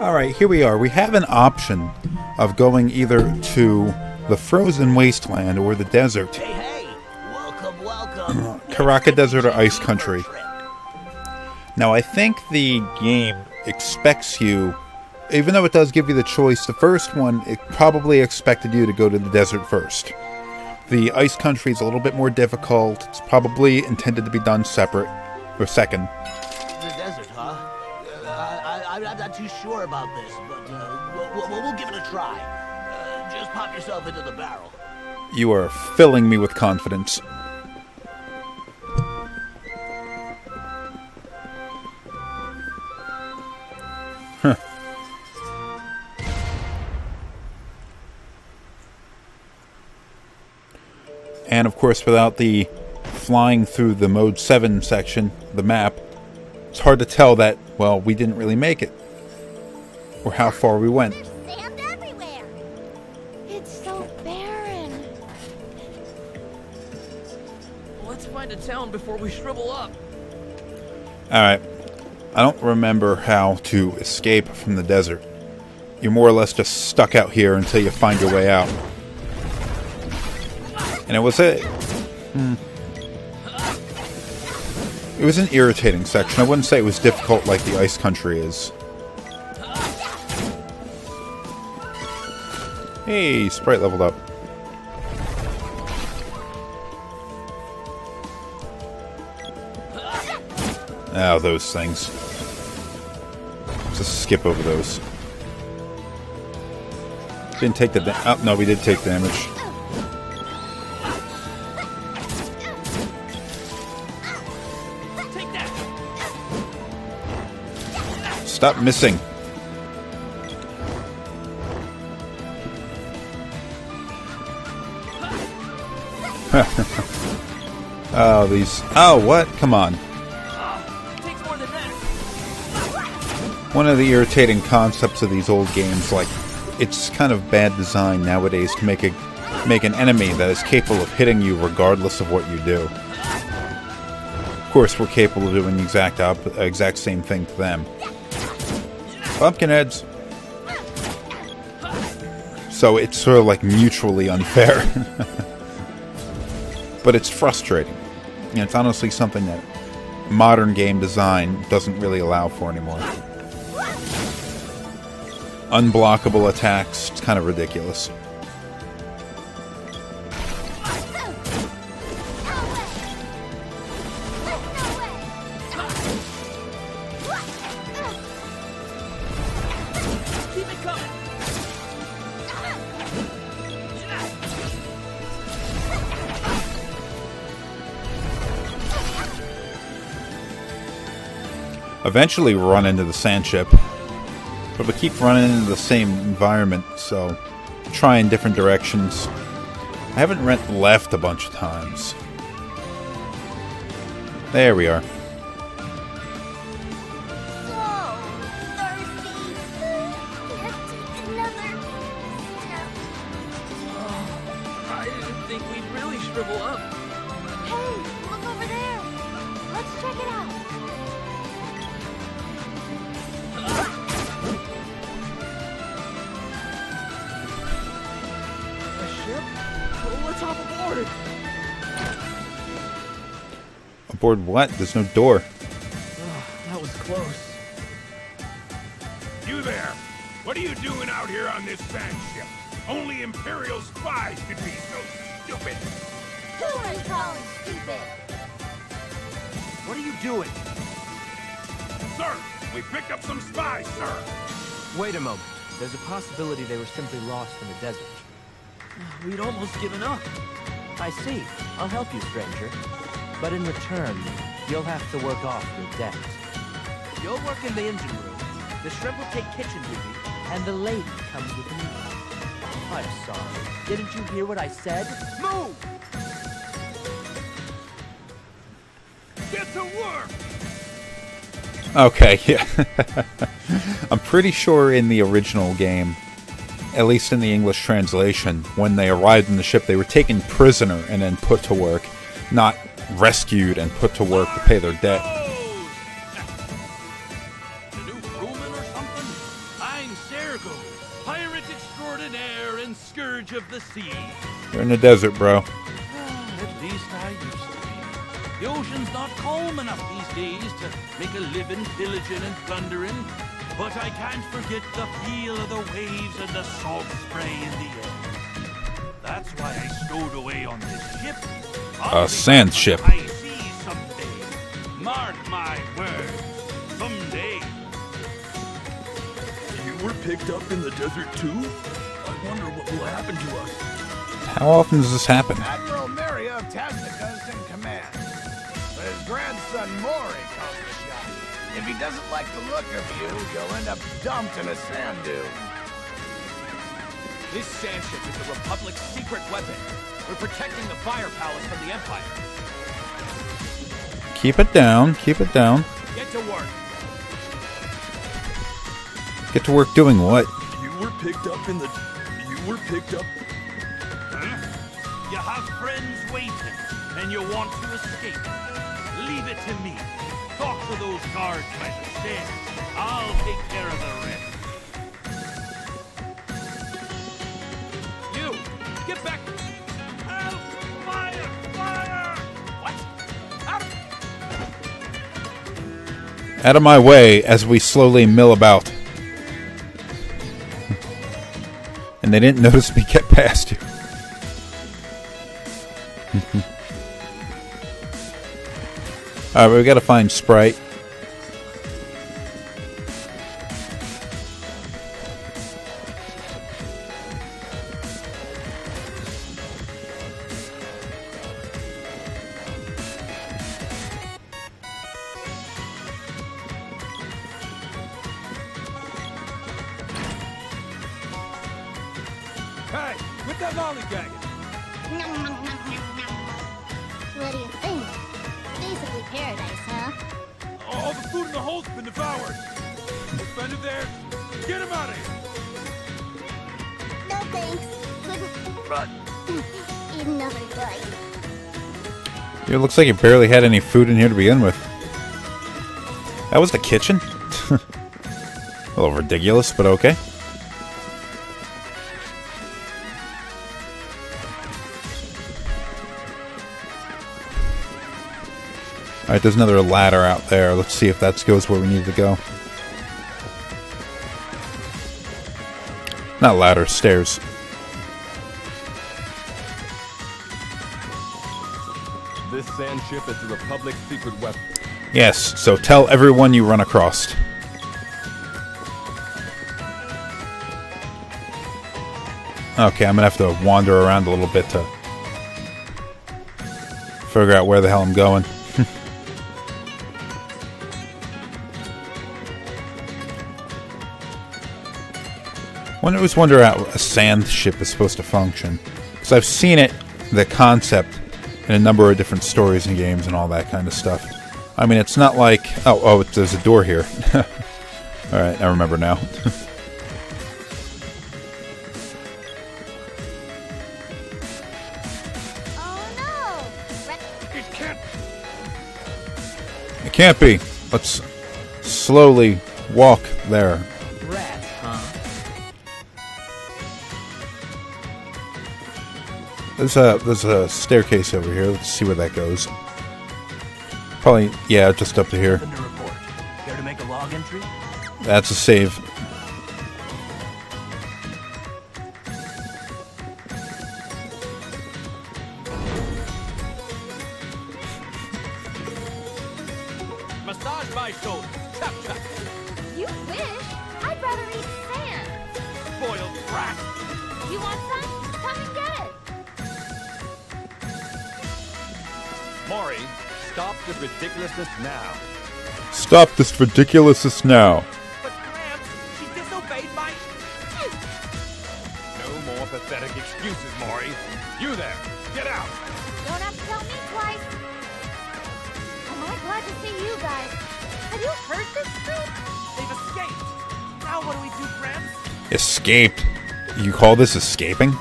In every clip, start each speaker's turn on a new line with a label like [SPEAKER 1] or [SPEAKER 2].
[SPEAKER 1] Alright, here we are. We have an option of going either to the frozen wasteland or the desert.
[SPEAKER 2] Hey, hey! Welcome, welcome.
[SPEAKER 1] Karaka Desert or Ice Country. Now, I think the game expects you, even though it does give you the choice, the first one, it probably expected you to go to the desert first. The Ice Country is a little bit more difficult. It's probably intended to be done separate, or second.
[SPEAKER 2] Too sure about this, but uh, we'll, we'll, give it a try. Uh, just pop yourself into the barrel.
[SPEAKER 1] You are filling me with confidence. Huh. And of course, without the flying through the Mode 7 section, the map, it's hard to tell that, well, we didn't really make it. Or how far we went.
[SPEAKER 3] There's sand everywhere. It's so barren.
[SPEAKER 4] Let's find a town before we shrivel up.
[SPEAKER 1] Alright. I don't remember how to escape from the desert. You're more or less just stuck out here until you find your way out. And it was it. Hmm. It was an irritating section. I wouldn't say it was difficult like the ice country is. Hey, Sprite leveled up. Oh, those things. Just skip over those. Didn't take the oh, no, we did take damage. Stop missing. oh, these. Oh, what? Come on. One of the irritating concepts of these old games, like it's kind of bad design nowadays to make a make an enemy that is capable of hitting you regardless of what you do. Of course, we're capable of doing the exact op- exact same thing to them. Pumpkinheads. So it's sort of like mutually unfair. but it's frustrating. And it's honestly something that modern game design doesn't really allow for anymore. Unblockable attacks, it's kind of ridiculous.
[SPEAKER 4] Keep it coming.
[SPEAKER 1] Eventually, run into the sand ship, but we keep running into the same environment, so trying different directions. I haven't rent left a bunch of times. There we are.
[SPEAKER 4] Aboard
[SPEAKER 1] what? There's no door.
[SPEAKER 4] Oh, That was close.
[SPEAKER 5] You there! What are you doing out here on this sand ship? Only Imperial spies could be so stupid!
[SPEAKER 3] Who are you calling stupid?
[SPEAKER 6] What are you doing?
[SPEAKER 5] Sir, we picked up some spies, sir!
[SPEAKER 6] Wait a moment. There's a possibility they were simply lost in the desert.
[SPEAKER 4] We'd almost given up.
[SPEAKER 6] I see. I'll help you, stranger. But in return, you'll have to work off your debt. You'll work in the engine room. The shrimp will take kitchen duty, and the lady comes with me. I'm sorry. Didn't you hear what I said? Move!
[SPEAKER 5] Get to work!
[SPEAKER 1] Okay, yeah. I'm pretty sure in the original game, at least in the English translation, when they arrived in the ship, they were taken prisoner and then put to work, not rescued and put to work to pay their debt.
[SPEAKER 5] The new crewman or something? I
[SPEAKER 7] Virgo, pirate extraordinaire and scourge of the sea.
[SPEAKER 1] You're in the desert, bro.
[SPEAKER 7] Ah, at least I used to be. The ocean's not calm enough these days to make a living pillaging and plundering. But I can't forget the feel of the waves and the salt spray in the air. That's why I stowed away on this ship. I'll
[SPEAKER 1] A sand ship.
[SPEAKER 7] the high seas someday. Mark my words. Someday.
[SPEAKER 5] You were picked up in the desert too? I wonder what will happen to us.
[SPEAKER 1] How often does this happen?
[SPEAKER 8] Admiral Maria of Tasnica is in command. But his grandson Mori calls the shot. If he doesn't like the look of you, you'll end up dumped in a sand dune.
[SPEAKER 9] This sand ship is the Republic's secret weapon. We're protecting the Fire Palace from the Empire.
[SPEAKER 1] Keep it down. Keep it down.
[SPEAKER 9] Get to work.
[SPEAKER 1] Get to work doing what?
[SPEAKER 5] You were picked up in the. You were picked up. Huh?
[SPEAKER 7] You have friends waiting, and you want to escape. Leave it to me. Talk to those guards by the stairs. I'll take care of the rest.
[SPEAKER 9] Out of
[SPEAKER 1] my way as we slowly mill about. And they didn't notice me get past you. Alright, we gotta find Sprite.
[SPEAKER 9] Hey! Quit that lollygagging!
[SPEAKER 3] Nom, nom, nom, nom, nom. What do you think? Basically paradise, huh?
[SPEAKER 5] All the food in the hold's been devoured. Friend of theirs, get him out of here.
[SPEAKER 3] No thanks. Couldn't
[SPEAKER 5] Run.
[SPEAKER 3] eat another bite.
[SPEAKER 1] It looks like you barely had any food in here to begin with. That was the kitchen? A little ridiculous, but okay. Alright, there's another ladder out there. Let's see if that goes where we need to go. Not ladder, stairs.
[SPEAKER 9] This sand ship is the Republic's secret weapon.
[SPEAKER 1] Yes, so tell everyone you run across. Okay, I'm gonna have to wander around a little bit to figure out where the hell I'm going. Wonder always wonder how a sand ship is supposed to function. Because I've seen it, the concept, in a number of different stories and games and all that kind of stuff. I mean, it's not like oh oh, there's a door here. all right, I remember now.
[SPEAKER 3] Oh no!
[SPEAKER 5] It can't.
[SPEAKER 1] it can't be. Let's slowly walk there. There's a there's a staircase over here. Let's see where that goes. Probably yeah, just up to here.
[SPEAKER 2] Nothing to report. Care to make a log entry?
[SPEAKER 1] That's a save.
[SPEAKER 9] Massage my shoulder. Chop chop.
[SPEAKER 3] You wish. I'd rather eat sand.
[SPEAKER 9] Spoiled brat.
[SPEAKER 3] You want some?
[SPEAKER 9] Maury, stop this ridiculousness now.
[SPEAKER 1] Stop this ridiculousness now.
[SPEAKER 9] But Gramps, she disobeyed my... No more pathetic excuses, Maury. You there, get out.
[SPEAKER 3] Don't have to tell me twice. Am I glad to see you guys? Have you heard this group?
[SPEAKER 9] They've escaped. Now what do we do, Gramps?
[SPEAKER 1] Escaped. You call this escaping?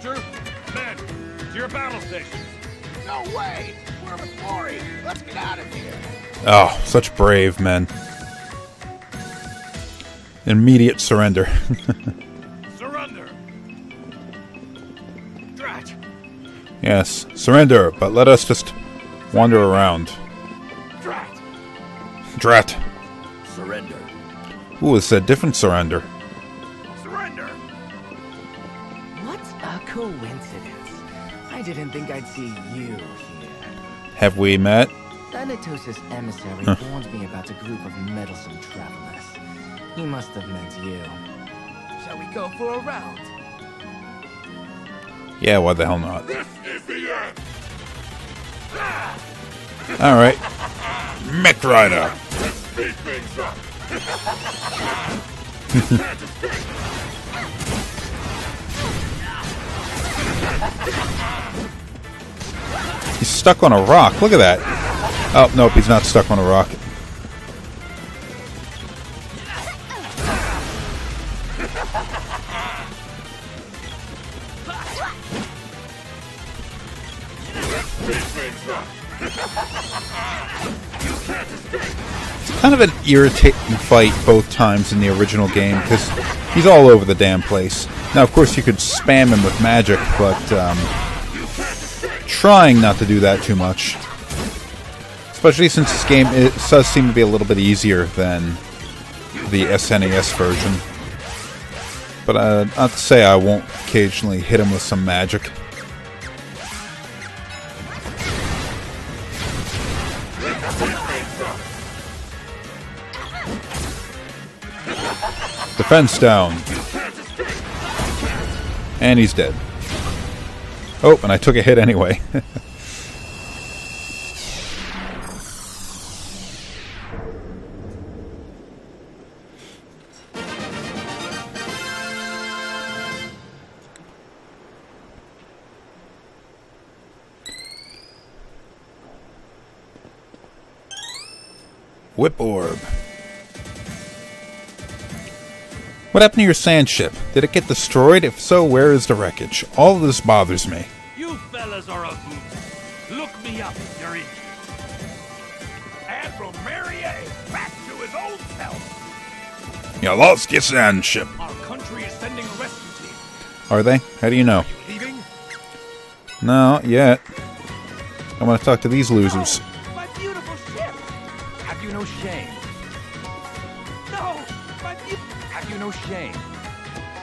[SPEAKER 5] Soldier. Men, to your battle stations.
[SPEAKER 8] No way! We're with Mori. Let's get out of here.
[SPEAKER 1] Oh, such brave men. Immediate surrender.
[SPEAKER 5] Surrender. Drat.
[SPEAKER 1] yes, surrender, but let us just wander around.
[SPEAKER 5] Drat.
[SPEAKER 1] Drat.
[SPEAKER 2] Surrender.
[SPEAKER 1] Ooh, it's a different surrender.
[SPEAKER 5] Surrender.
[SPEAKER 6] I didn't think I'd see you here.
[SPEAKER 1] Have we met?
[SPEAKER 6] Thanatos' emissary
[SPEAKER 1] Huh.
[SPEAKER 6] warned me about a group of meddlesome travelers. He must have meant you. Shall we go for a round?
[SPEAKER 1] Yeah, why the hell not?
[SPEAKER 5] This is the end. Ah!
[SPEAKER 1] Alright. Mech Rider.
[SPEAKER 5] Speed things up.
[SPEAKER 1] He's stuck on a rock. Look at that. Oh, nope, he's not stuck on a rock. Kind of an irritating fight both times in the original game because he's all over the damn place. Now, of course, you could spam him with magic, but um, trying not to do that too much. Especially since this game it does seem to be a little bit easier than the SNES version. But uh, not to say I won't occasionally hit him with some magic. Defense down. And he's dead. Oh, and I took a hit anyway. Whip orb. What happened to your sand ship? Did it get destroyed? If so, where is the wreckage? All of this bothers me.
[SPEAKER 7] You fellas are a hoot. Look me up if you're interested.
[SPEAKER 5] Admiral Marrier, back to his old self.
[SPEAKER 1] You lost your sand ship.
[SPEAKER 5] Our country is sending a rescue team.
[SPEAKER 1] Are they? How do you know?
[SPEAKER 5] Leaving?
[SPEAKER 1] No, not yet. I want to talk to these losers.
[SPEAKER 4] Oh, my beautiful ship!
[SPEAKER 9] Have you no shame? You no shame?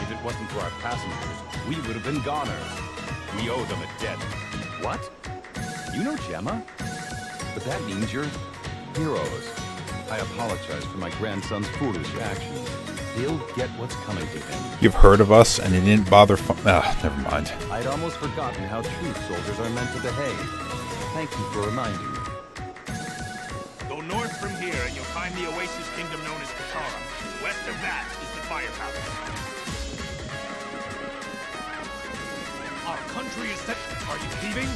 [SPEAKER 9] If it wasn't for our passengers, we would have been goners. We owe them a debt. What? You know Jema? But that means you're heroes. I apologize for my grandson's foolish actions. He'll get what's coming to him.
[SPEAKER 1] You've heard of us, and you didn't bother. Fu- ah, never mind.
[SPEAKER 9] I'd almost forgotten how true soldiers are meant to behave. Thank you for reminding me.
[SPEAKER 5] Go north from here and you'll find the oasis kingdom known as Katara. West of that is the fire palace. Our country is set. Are you leaving?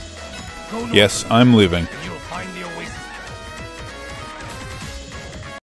[SPEAKER 5] Go
[SPEAKER 1] Yes, I'm leaving.